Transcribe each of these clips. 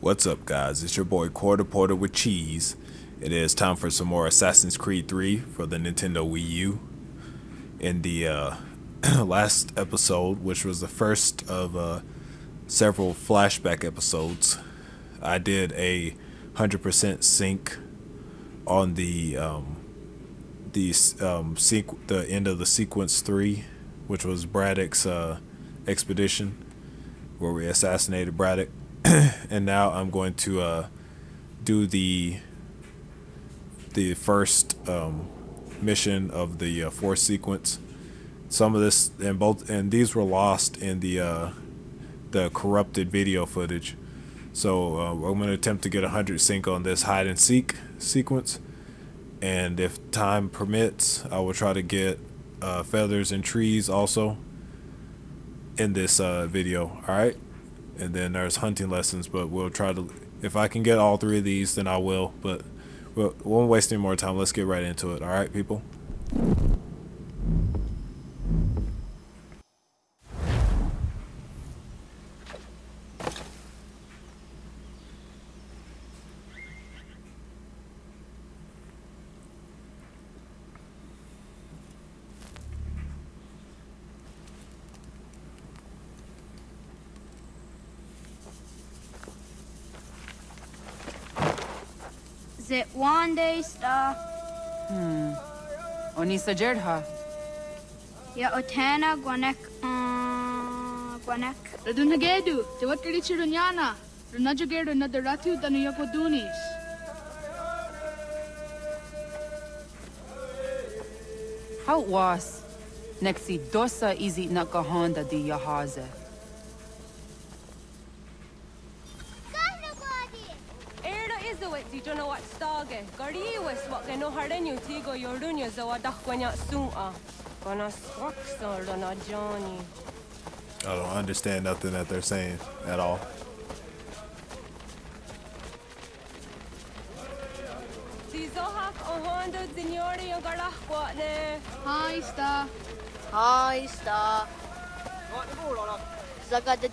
What's up, guys? It's your boy Quarter Porter with Cheese. It is time for some more Assassin's Creed 3 for the Nintendo Wii U. In the uh, last episode, which was the first of uh, several flashback episodes, I did a 100% sync on the um, the um, the end of the sequence 3, which was Braddock's uh, expedition, where we assassinated Braddock. and now I'm going to uh, do the the first um, mission of the uh, fourth sequence. Some of this and both and these were lost in the uh, the corrupted video footage. So uh, I'm going to attempt to get a hundred sync on this hide and seek sequence, and if time permits, I will try to get uh, feathers and trees also in this uh, video. All right and then there's hunting lessons. But we'll try to, if I can get all three of these, then I will. But we won't waste any more time. Let's get right into it. All right, people. Is it one day star? Hmm. Onisa Jerdha. Ya Otana Gwanek uh Gwanek. Radunagedu, te wat kalichi runyana. Runajagedu na daratu tanu yakodunis. How was? Nexi dosa izi nakahonda di yahaze. Di jono wat stage. Gari wes wat ke no hardenyu tigo yordunya zawa dakwanya sua. Gonna swak sort on Johnny. I don't understand nothing that they're saying at all. Zizohak ohondo signori yung. Hi, Sta. Hi, Sta. Zaga de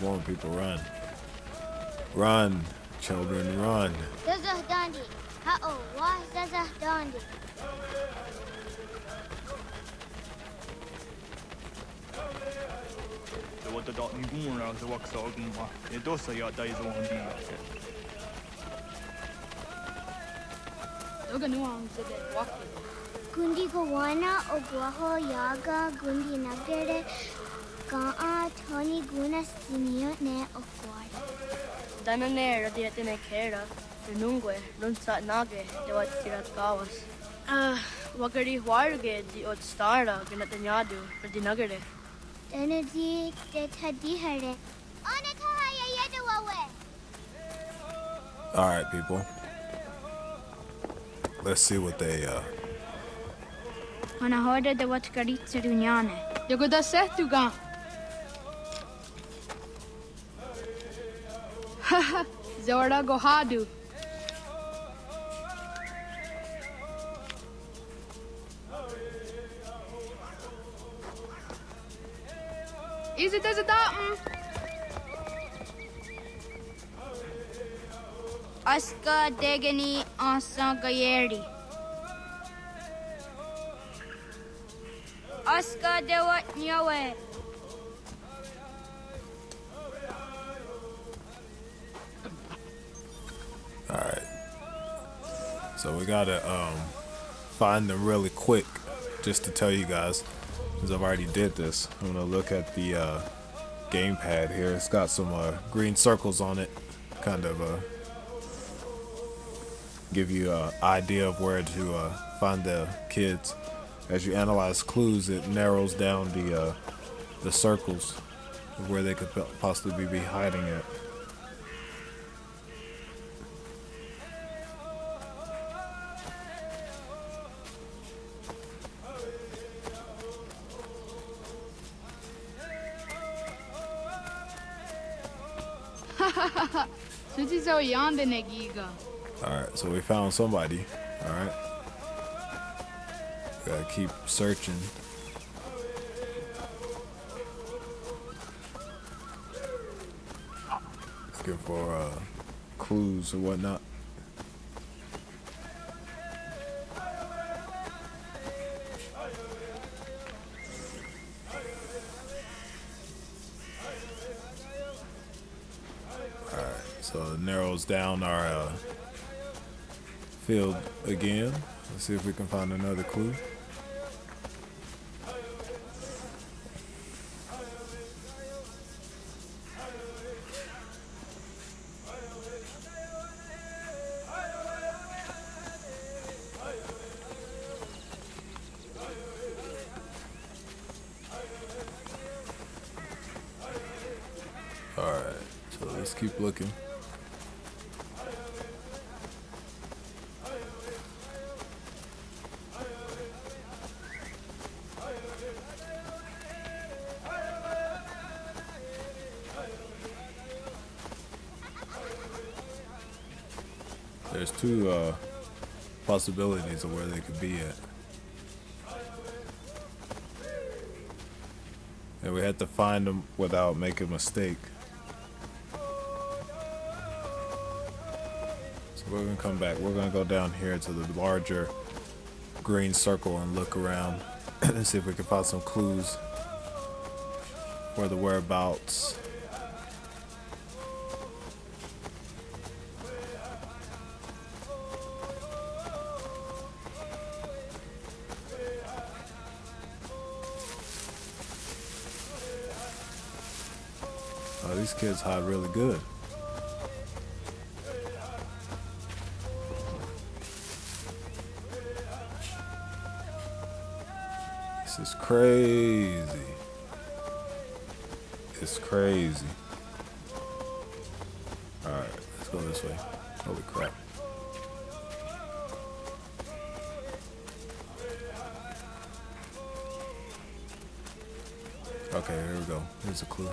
Come on, people, run. Run, children, run. Zazah Dandi. Ha-oh, why Zazah Dandi? Wata dot ni guna sa wak sa ogun wa. E dosa ya dai zo handi. Doga nuang sa de walking. Gundi Gawana o Guaho Yaga Gundi Nagere Ga'a Tony Guna Sinio Ne o Guara. Dana ne radiate me kera. Renungue, runsa nage, de wat sirat kawas. Ah, wakari huarge di ot stara ginatanyadu, radinagare. Dana di de tadihare. Ona tahaya yadawawe. All right, people. Let's see what they uh. Ona hoda de wat karitsa dunyane. Yagoda setuga. Zorda Gohadu. Is it as a datum? Mm. Aska degani asa gayeri. Aska de wat nyawe. So we gotta um find them really quick, just to tell you guys, because I've already did this. I'm gonna look at the uh, gamepad here. It's got some uh, green circles on it, kind of uh, give you an idea of where to uh, find the kids. As you analyze clues, it narrows down the uh, the circles of where they could possibly be hiding at. Alright, so we found somebody. Alright. Gotta keep searching. Looking for uh, clues or whatnot. Field again. Let's see if we can find another clue. Alright, so let's keep looking. Possibilities of where they could be at. And we had to find them without making a mistake. So we're gonna come back. We're gonna go down here to the larger green circle and look around and see if we can find some clues for the whereabouts. Oh, these kids hide really good. This is crazy. It's crazy. Alright, let's go this way. Holy crap. Okay, here we go. Here's a clue.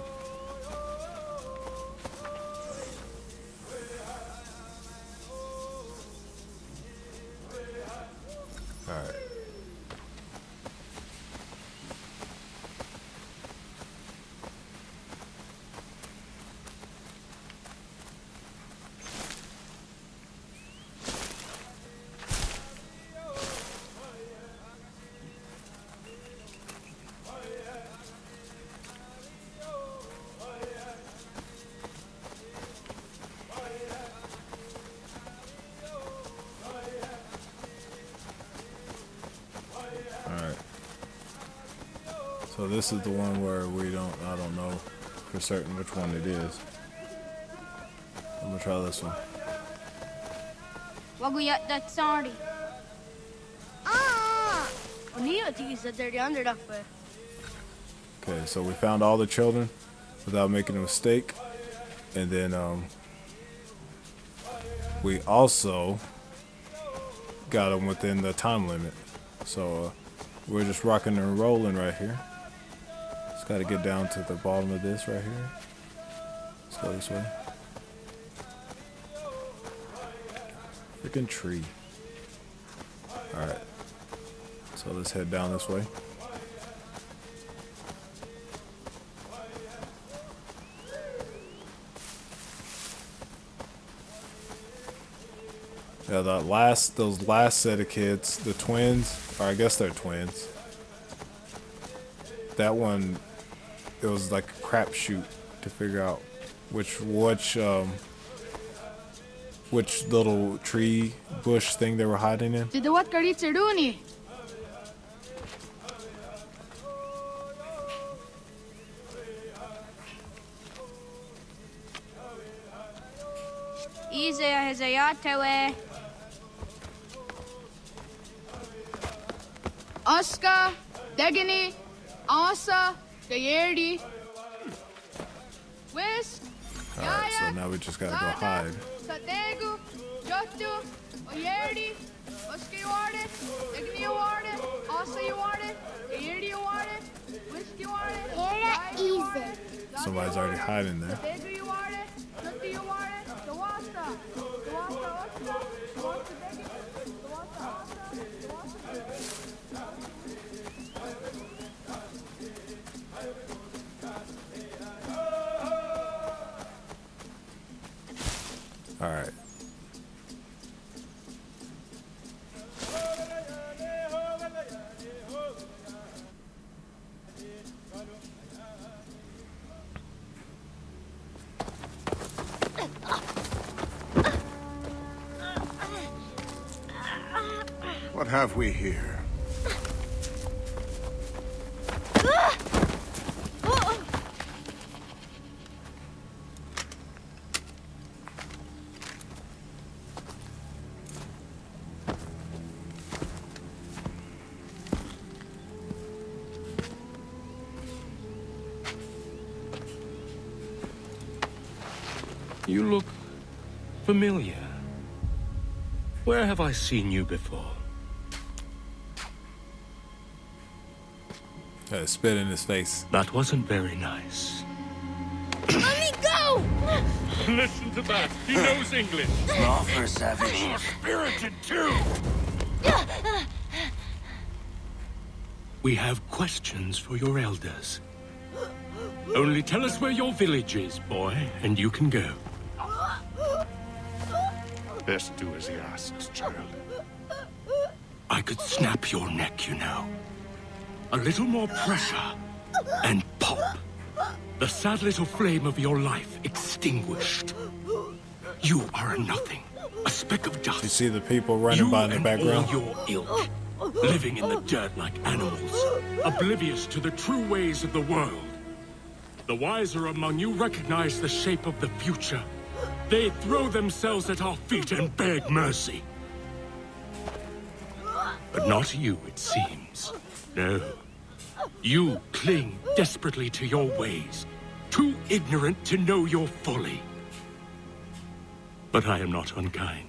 So this is the one where we don't, I don't know for certain which one it is. I'm gonna try this one. Waguya that sorry. Ah! Onia tigis that they're under that way. Okay, so we found all the children without making a mistake. And then um, we also got them within the time limit. So uh, we're just rocking and rolling right here. Just got to get down to the bottom of this right here. Let's go this way. Freaking tree. Alright. So let's head down this way. Yeah, that last those last set of kids, the twins, or I guess they're twins. That one, it was like a crapshoot to figure out which which um which little tree bush thing they were hiding in. Tidawat kari chiduni. Easy as a yacht away. Aska, Degani, Asa, Alright, so now we just gotta go hide. Sategu, Jotu, Oyerdi, Oski Warden, Degani Warden, Asa you Warden, Gayerdi Warden, Whiskey Warden, Era easy. Somebody's already hiding there. Have we here? You look familiar. Where have I seen you before? Had to spit in his face. That wasn't very nice. Let me go! Listen to that. He knows English. Small for a savage. More spirited too. We have questions for your elders. Only tell us where your village is, boy, and you can go. Best do as he asks, child. I could snap your neck, you know. A little more pressure, and pop. The sad little flame of your life extinguished. You are a nothing, a speck of dust. You see the people running you by in the background? all your ilk, living in the dirt like animals, oblivious to the true ways of the world. The wiser among you recognize the shape of the future. They throw themselves at our feet and beg mercy. But not you, it seems. No. You cling desperately to your ways, too ignorant to know your folly. But I am not unkind.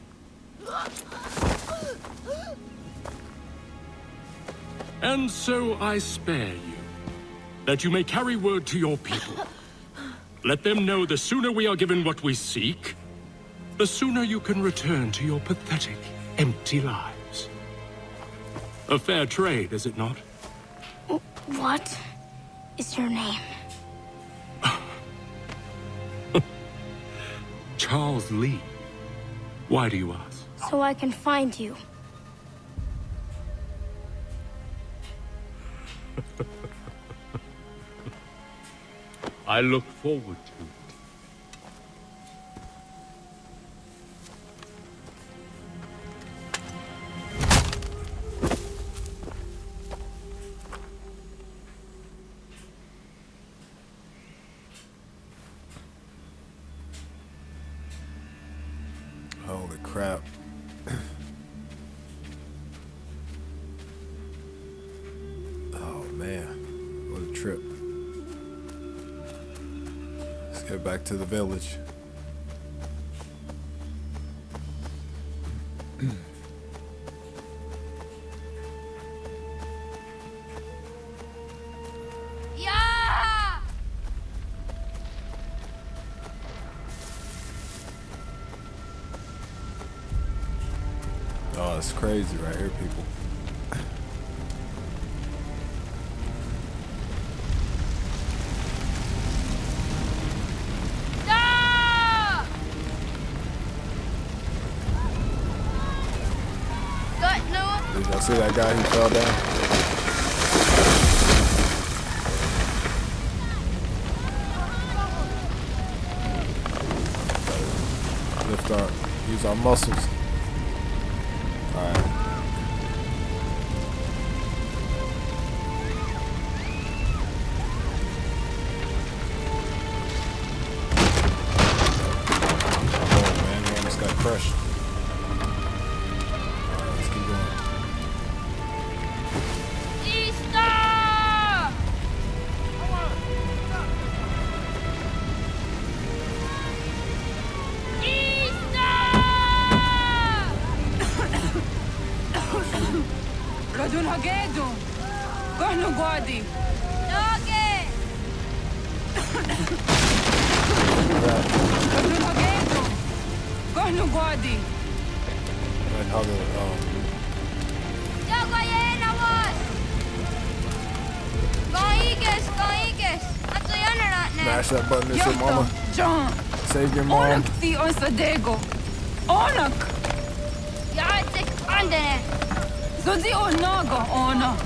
And so I spare you, that you may carry word to your people. Let them know the sooner we are given what we seek, the sooner you can return to your pathetic, empty lives. A fair trade, is it not? What is your name? Charles Lee. Why do you ask? So I can find you. I look forward to to the village. Yeah! Oh, it's crazy right here, people. See that guy who fell down? Lift our, use our muscles. Radun Hagedu! Kohnu Gwadi! Radun Hagedu! Kohnu Gwadi! Like how the, um, mash that button and shit, mama. John! Save your mom. Onak ti on sa dego! Onak! Jacek Andene! Zodzi onogo ono.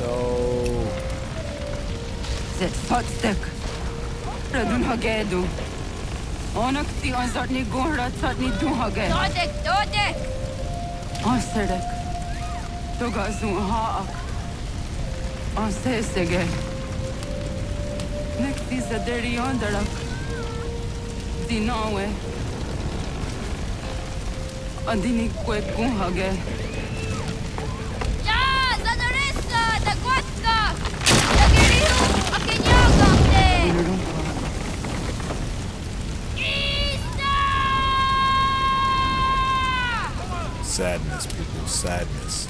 No. Zet fotstek. Rëdun hogedu. Ono këti onë zot një gurë, zot një du hoge. Dodek, dodek! Osërek. Të gazun haak. Osesege. Në këti zë dëri ondërëk. Dinowe. Dinowe. Ondarak. Dinawe. Andini kwe kuhage. Ja, Zadoresa, Dagwatka! Dagiriu, Akinyaga! Sadness, people. Sadness.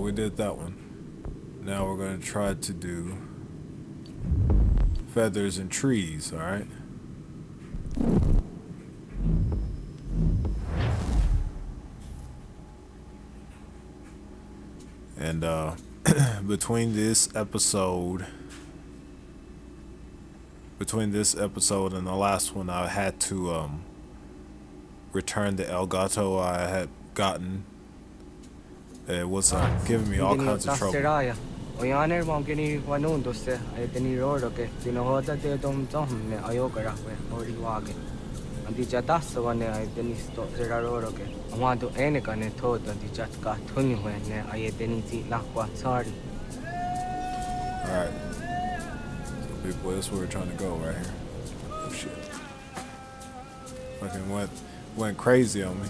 We did that one. Now we're going to try to do feathers and trees, alright? And uh between this episode between this episode and the last one I had to um return the Elgato I had gotten was uh, giving me all kinds of trouble. Tasteraya. Oyaner mom kini dosse ay teni roro ke tinohoda te dom dom ne ayo kara we ori wage. Andi jata sawane ay sto zera roro ke. Amwa to ene kane thod andi jat ka thuni we ne ay ti la kwa sorry. Alright. So big boy, that's where we're trying to go right here. Oh shit. Fucking went went crazy on me.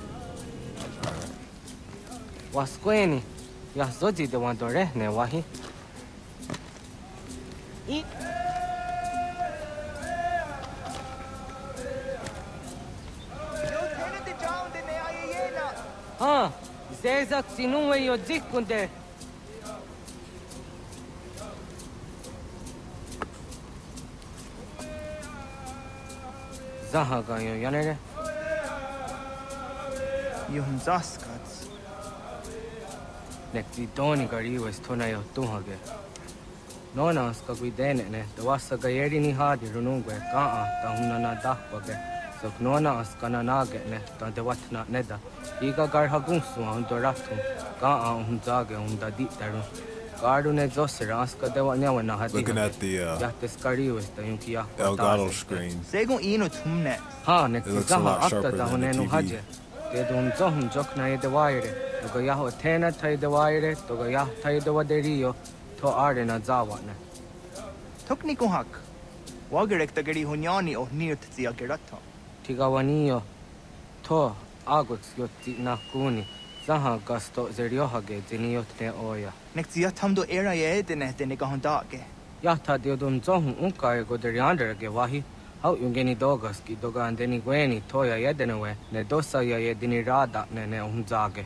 Waskweni. Ya zodi de wan dore ne wahi. I Ha, zezak sinuwe yo dikunde. Zaha ga yo yanere. Jun Zaskats. nek ti doni gari was thona yo tu ha ge no na ska gui de ne ne dawa sa ga yeri ni ha di runu gwe ka a ta hun na na da pa ge so no na ska na na ge ne ta de wat na ne da i ga gar ha gung su an to ra thu ka a hun za ge hun da di ta ru Gardu ne jos ras ka de wa ne wa na ha di looking at the uh ya tes kari was ta yun ki ya Elgato screen segun ino tumne ha ne ki za ha atta da hun ne no ha je te dum zo hun jok na ye de wa ye Toga yaho tena ta yede waire, toga yah ta yede waderiyo, to are na zawa ne. Tukni kuhak. Wagerek tagari hunyani o nirt zia gerata. Tigawaniyo, to agots yotti na kuni. Zaha gasto zeriohage ziniyot ne oya. Nek zia tamdo era ye dene dene gahondage. Yahta diodun zohun unka e goderianderage wahi. Hau yungeni dogas ki doga andeni gweni toya yedenewe ne dosa ya yedini rada ne ne unzage.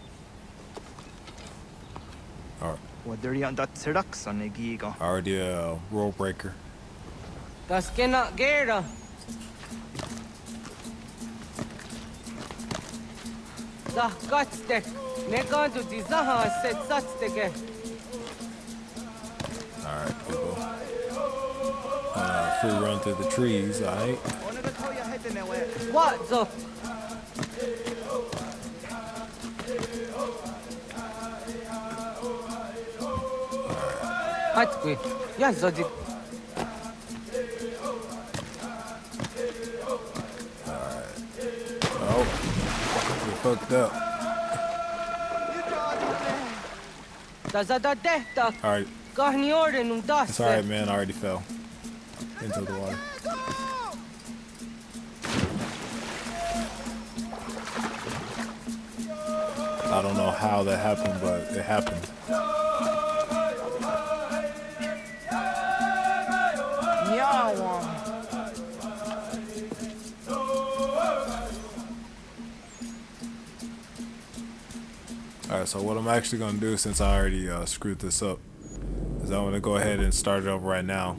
Alright. Wadari an dat seraksa ne giga. Already a rule breaker. Gaskena gera. Zah gatstek. Ne gandu di zaha set satstege. Alright, people. Uh, free run through the trees, alright? What zo? Zodi. Oh. We fucked up. Da za da dehta. Alright. Gahni ore num das. It's alright, man. I already fell into the water. I don't know how that happened, but it happened. Alright, so what I'm actually going to do since I already uh, screwed this up is I'm going to go ahead and start it up right now.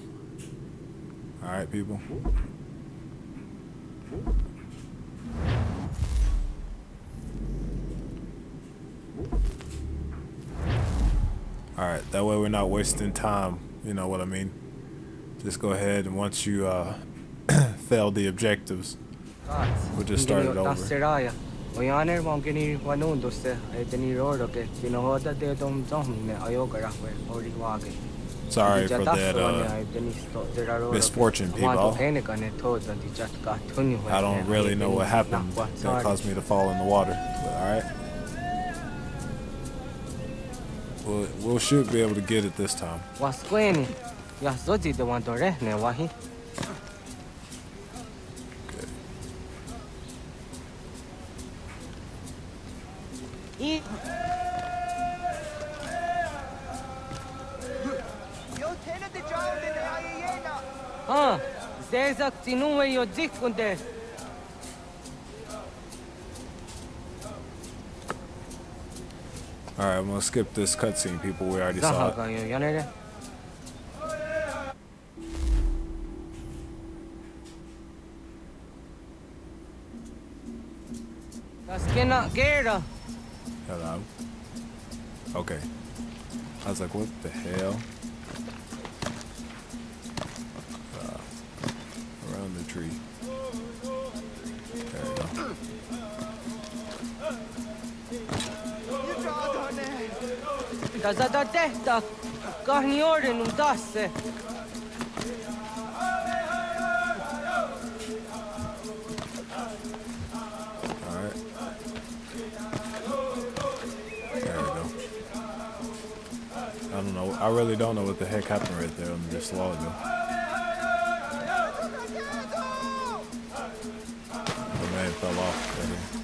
Alright, people. Alright, that way we're not wasting time, you know what I mean. Just go ahead and once you uh, fail the objectives, we'll just start it over. Tasiraya. Oyaner mongini wanundo se eteni roro ke tinohoda de dom dom ne ayoga rahwe. Sorry for that uh, misfortune, people. I don't really know what happened that caused me to fall in the water. But alright. We'll, we'll should be able to get it this time. Wasqueni. Yasoji the one to rehne wahi. Eat. Ah, Zezak Tinuwe Yodzikunde. Alright, I'm gonna skip this cutscene, people. We already saw it. Taskena Gera. Hello. Okay. I was like, what the hell? Uh, around the tree. There we go. Da da tehta kahniore nu dasse. Alright. I really don't know what the heck happened right there on this log. The man fell off right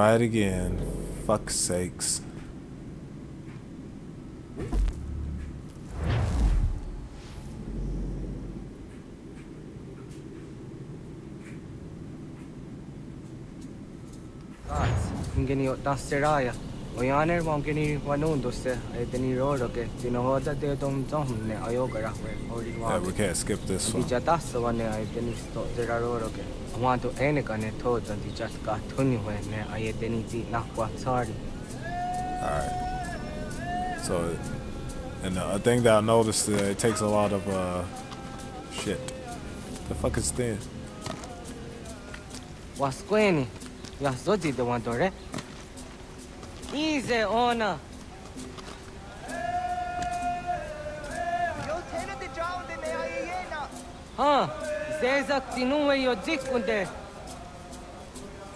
try it again. Fuck's sakes. Ingeni tasiraya. Oyaner mongini wanundo se eteni roro ke tinohoda de dom dom ne ayoga rahwe ori Yeah, we can't skip this one. Dijatasa wane eteni sto zeraroro ke. Awanto eneka ne toda dijatka tuni we ne ayeteni ti nakwa tsari. Alright. So, and uh, a thing that I noticed uh, it takes a lot of uh, shit. The fuck is thin? Wasqueni. Yasoji the one to Easy ona. Huh? Zezak tinuwe yodzikunde.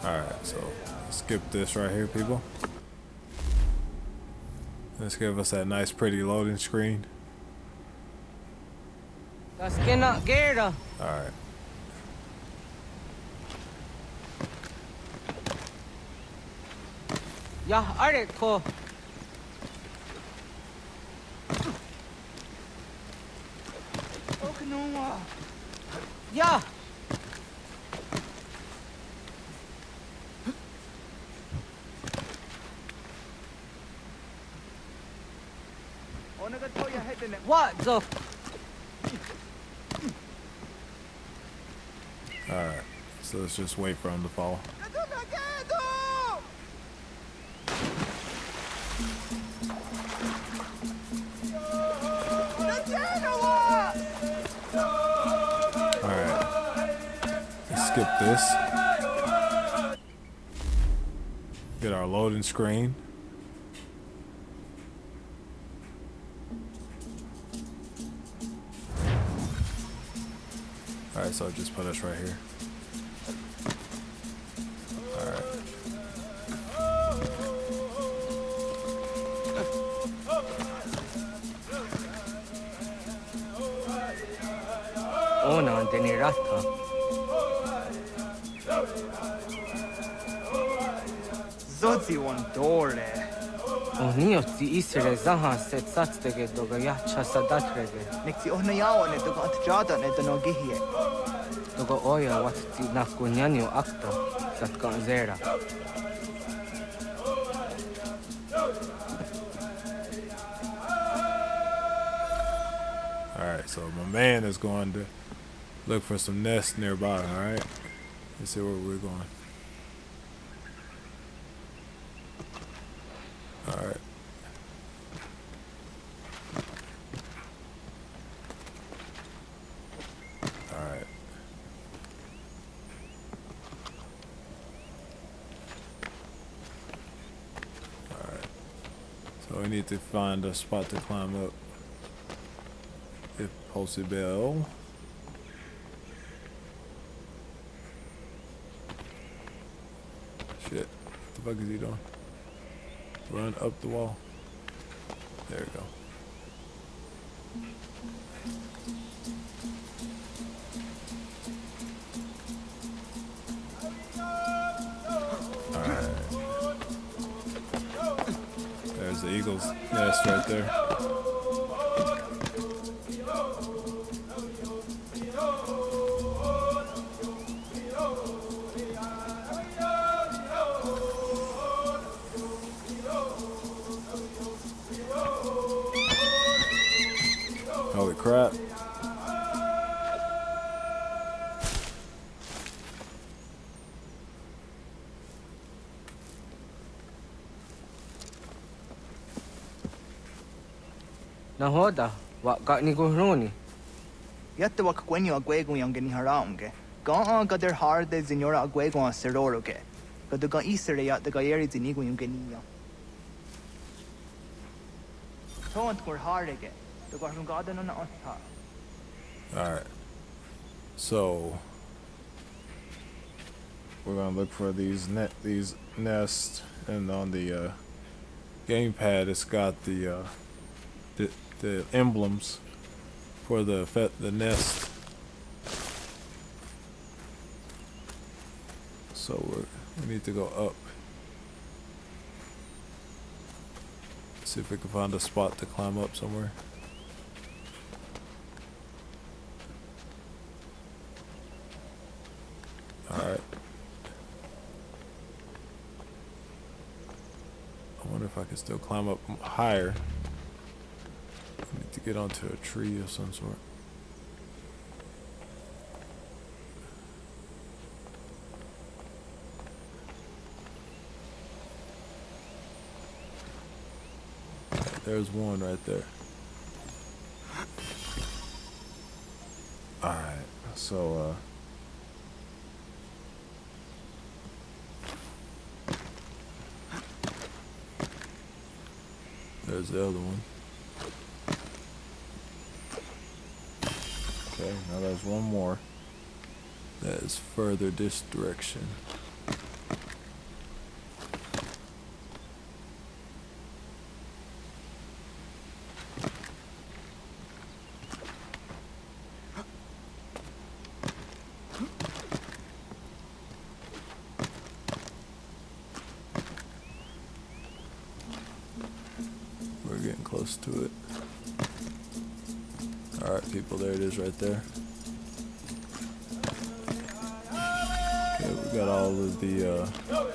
Alright, so skip this right here, people. Let's give us that nice, pretty loading screen. Taskena gera. Alright. Ya are ko. Okanua. Ya. Onaga toya hedene. What the? Alright. So let's just wait for him to fall. this. Get our loading screen. Alright, so just put us right here. Alright. Oh no, Anthony Rasta. Onio ti isere zaha se tsatstege doga yacha sadatrege. Nek ti ohna yawa ne doga at jada ne dano gihie. Doga oya wat ti nakunyanyo akta satka zera. All right, so my man is going to look for some nests nearby. All right, let's see where we're going. All right. All right. All right. So we need to find a spot to climb up. If possible. Shit. What the fuck is he doing? Run up the wall. There we go. Alright. There's the eagle's nest right there. Crap. Nahoda, wa ka ni guhruni. Yatte wa kwenyo agwego yang geni haramge. Ga a ga der har de signora agwego a seroroge. Ga doga isere ya doga yeri zinigo yung geni ya. Tont kur Alright. So we're gonna look for these net these nests and on the uh, gamepad it's got the uh, the the emblems for the the nest. So we need to go up. See if we can find a spot to climb up somewhere. Alright. I wonder if I can still climb up higher. I need to get onto a tree of some sort. There's one right there. Alright, so uh There's the other one. Okay, now there's one more. That is further this direction. We're getting close to it. Alright, people, there it is right there. Okay, we got all of the, uh...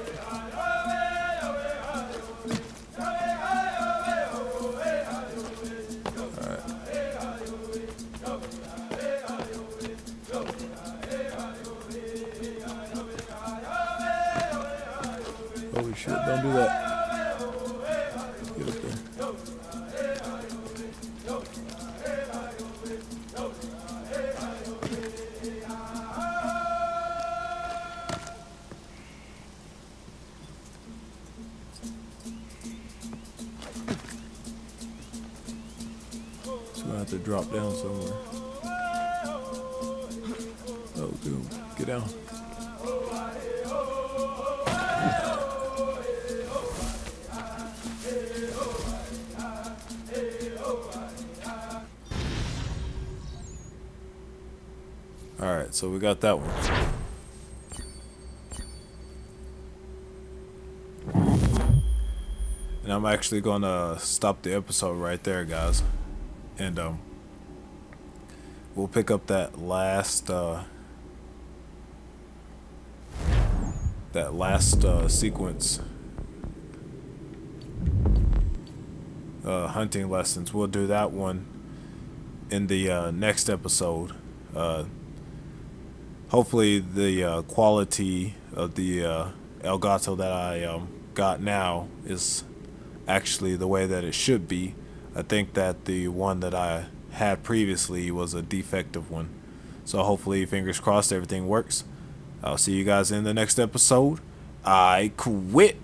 Alright, so we got that one. And I'm actually gonna stop the episode right there, guys. And um we'll pick up that last uh that last uh sequence uh hunting lessons. We'll do that one in the uh next episode. Uh hopefully the uh, quality of the uh, Elgato that I um, got now is actually the way that it should be. I think that the one that I had previously was a defective one. So hopefully, fingers crossed, everything works. I'll see you guys in the next episode. I quit.